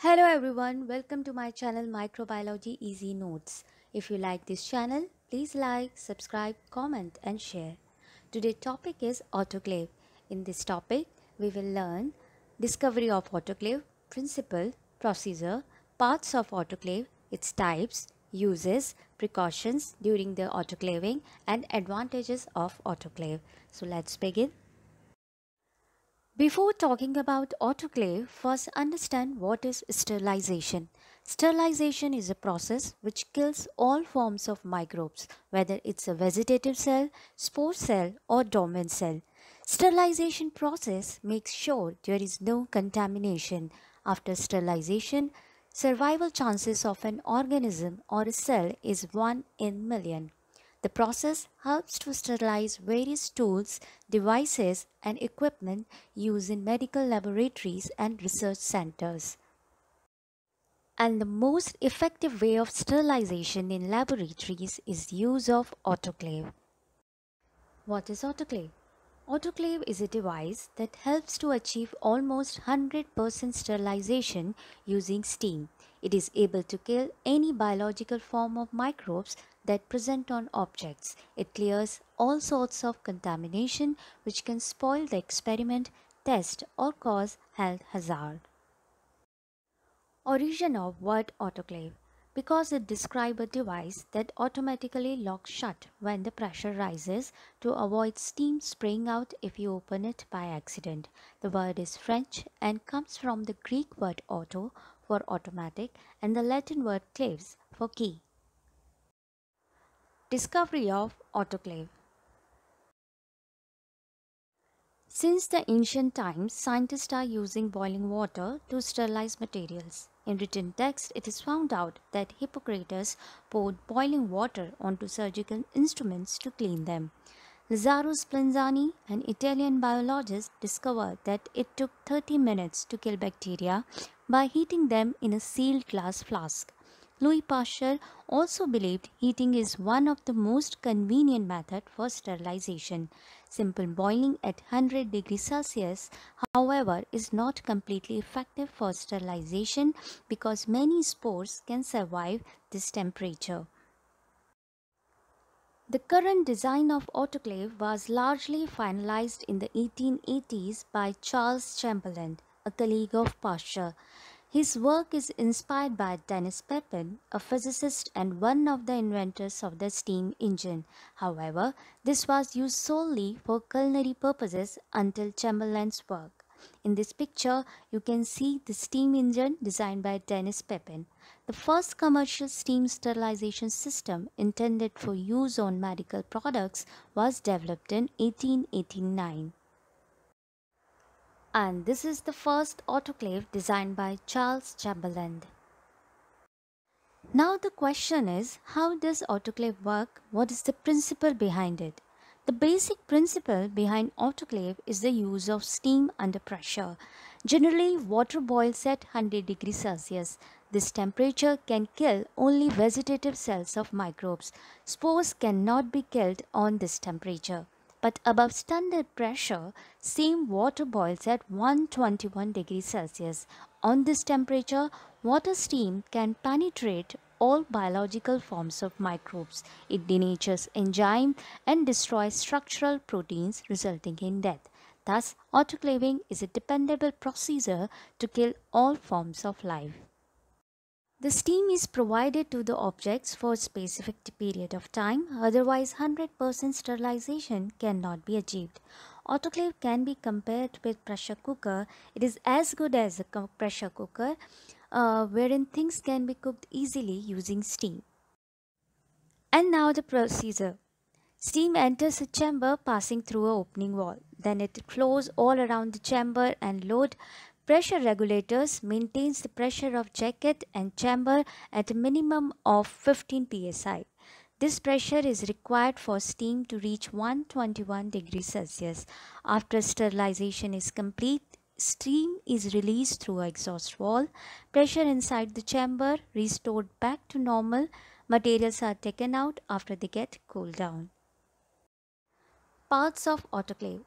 Hello everyone, welcome to my channel Microbiology Easy Notes. If you like this channel, please like, subscribe, comment and share. Today's topic is autoclave. In this topic, we will learn discovery of autoclave, principle, procedure, parts of autoclave, its types, uses, precautions during the autoclaving and advantages of autoclave. So let's begin. Before talking about autoclave, first understand what is sterilization. Sterilization is a process which kills all forms of microbes, whether it's a vegetative cell, spore cell or dormant cell. Sterilization process makes sure there is no contamination. After sterilization, survival chances of an organism or a cell is 1 in million. The process helps to sterilize various tools, devices, and equipment used in medical laboratories and research centers. And the most effective way of sterilization in laboratories is use of autoclave. What is autoclave? Autoclave is a device that helps to achieve almost 100% sterilization using steam. It is able to kill any biological form of microbes that present on objects. It clears all sorts of contamination which can spoil the experiment, test or cause health hazard. Origin of word autoclave because it describes a device that automatically locks shut when the pressure rises to avoid steam spraying out if you open it by accident. The word is French and comes from the Greek word auto for automatic and the Latin word claves for key. Discovery of autoclave Since the ancient times, scientists are using boiling water to sterilize materials. In written text, it is found out that Hippocrates poured boiling water onto surgical instruments to clean them. Lazzaro Spallanzani, an Italian biologist, discovered that it took 30 minutes to kill bacteria by heating them in a sealed glass flask. Louis Pasteur also believed heating is one of the most convenient method for sterilization. Simple boiling at 100 degrees Celsius, however, is not completely effective for sterilization because many spores can survive this temperature. The current design of autoclave was largely finalized in the 1880s by Charles Chamberland, a colleague of Pasteur. His work is inspired by Denis Papin, a physicist and one of the inventors of the steam engine. However, this was used solely for culinary purposes until Chamberland's work. In this picture, you can see the steam engine designed by Denis Papin. The first commercial steam sterilization system intended for use on medical products was developed in 1889 and this is the first autoclave designed by Charles Chamberland. Now the question is, how does autoclave work? What is the principle behind it? The basic principle behind autoclave is the use of steam under pressure. Generally, water boils at 100 degrees Celsius. This temperature can kill only vegetative cells of microbes. Spores cannot be killed on this temperature but above standard pressure, same water boils at 121 degrees Celsius. On this temperature, water steam can penetrate all biological forms of microbes. It denatures enzyme and destroys structural proteins resulting in death. Thus, autoclaving is a dependable procedure to kill all forms of life. The steam is provided to the objects for a specific period of time, otherwise 100% sterilization cannot be achieved. Autoclave can be compared with pressure cooker. It is as good as a pressure cooker uh, wherein things can be cooked easily using steam. And now the procedure. Steam enters a chamber passing through an opening wall. Then it flows all around the chamber and load Pressure regulators maintains the pressure of jacket and chamber at a minimum of 15 psi. This pressure is required for steam to reach 121 degrees Celsius. After sterilization is complete, steam is released through exhaust valve. Pressure inside the chamber restored back to normal. Materials are taken out after they get cooled down. Parts of autoclave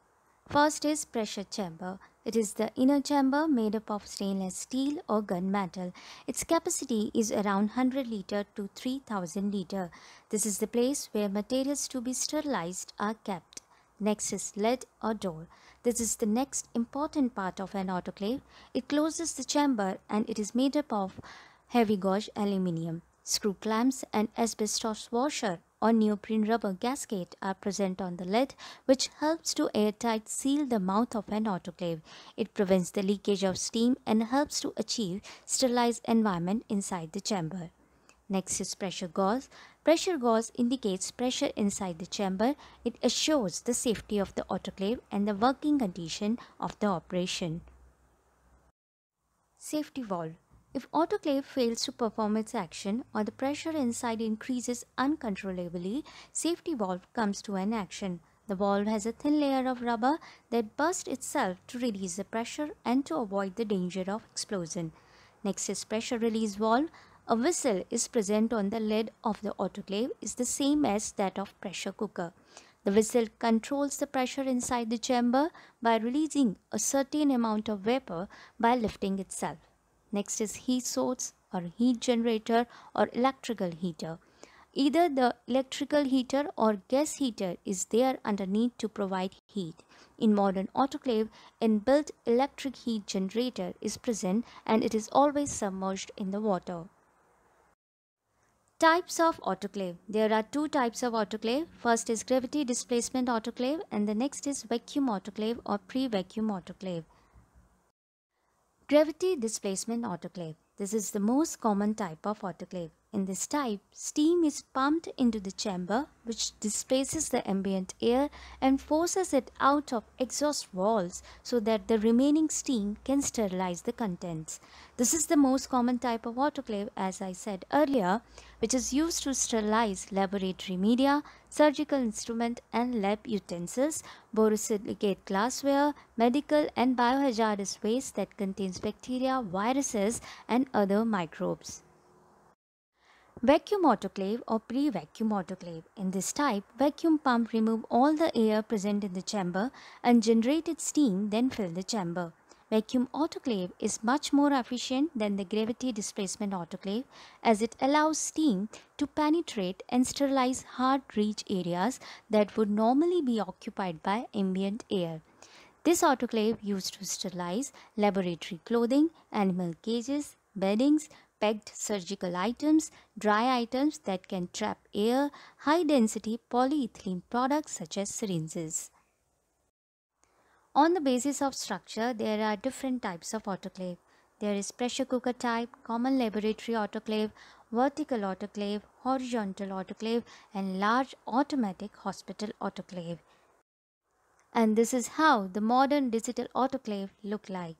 First is pressure chamber. It is the inner chamber made up of stainless steel or gunmetal. Its capacity is around 100 liter to 3000 liter. This is the place where materials to be sterilized are kept. Next is lid or door. This is the next important part of an autoclave. It closes the chamber and it is made up of heavy gauge aluminium. Screw clamps and asbestos washer or neoprene rubber gasket are present on the lid which helps to airtight seal the mouth of an autoclave. It prevents the leakage of steam and helps to achieve sterilized environment inside the chamber. Next is pressure gauze. Pressure gauze indicates pressure inside the chamber. It assures the safety of the autoclave and the working condition of the operation. Safety valve. If autoclave fails to perform its action or the pressure inside increases uncontrollably, safety valve comes to an action. The valve has a thin layer of rubber that bursts itself to release the pressure and to avoid the danger of explosion. Next is pressure release valve. A whistle is present on the lid of the autoclave is the same as that of pressure cooker. The whistle controls the pressure inside the chamber by releasing a certain amount of vapor by lifting itself. Next is heat source or heat generator or electrical heater. Either the electrical heater or gas heater is there underneath to provide heat. In modern autoclave, inbuilt electric heat generator is present and it is always submerged in the water. Types of autoclave. There are two types of autoclave. First is gravity displacement autoclave and the next is vacuum autoclave or pre-vacuum autoclave. Gravity displacement autoclave. This is the most common type of autoclave. In this type, steam is pumped into the chamber which displaces the ambient air and forces it out of exhaust valves so that the remaining steam can sterilize the contents. This is the most common type of autoclave as I said earlier which is used to sterilize laboratory media, surgical instrument and lab utensils, borosilicate glassware, medical and biohazardous waste that contains bacteria, viruses and other microbes. Vacuum autoclave or pre-vacuum autoclave. In this type, vacuum pump remove all the air present in the chamber and generated steam then fill the chamber. Vacuum autoclave is much more efficient than the gravity displacement autoclave as it allows steam to penetrate and sterilize hard reach areas that would normally be occupied by ambient air. This autoclave used to sterilize laboratory clothing, animal cages, beddings, packed surgical items, dry items that can trap air, high density polyethylene products such as syringes. On the basis of structure, there are different types of autoclave. There is pressure cooker type, common laboratory autoclave, vertical autoclave, horizontal autoclave and large automatic hospital autoclave. And this is how the modern digital autoclave look like.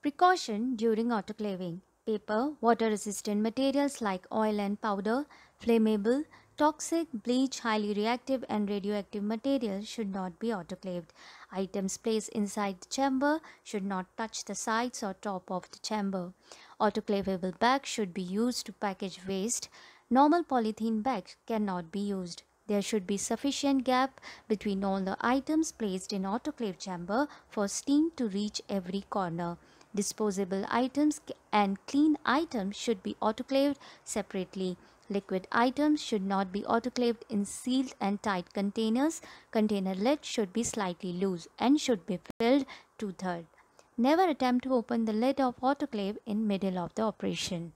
Precaution during autoclaving paper, water-resistant materials like oil and powder, flammable, toxic, bleach, highly reactive and radioactive materials should not be autoclaved. Items placed inside the chamber should not touch the sides or top of the chamber. Autoclavable bags should be used to package waste. Normal polythene bags cannot be used. There should be sufficient gap between all the items placed in autoclave chamber for steam to reach every corner. Disposable items and clean items should be autoclaved separately. Liquid items should not be autoclaved in sealed and tight containers. Container lid should be slightly loose and should be filled two-thirds. Never attempt to open the lid of autoclave in middle of the operation.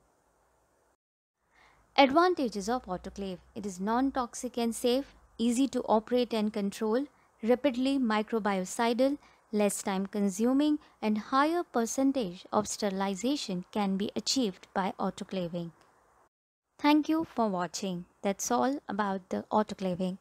Advantages of autoclave. It is non-toxic and safe, easy to operate and control, rapidly microbiocidal, less time consuming and higher percentage of sterilization can be achieved by autoclaving. Thank you for watching. That's all about the autoclaving.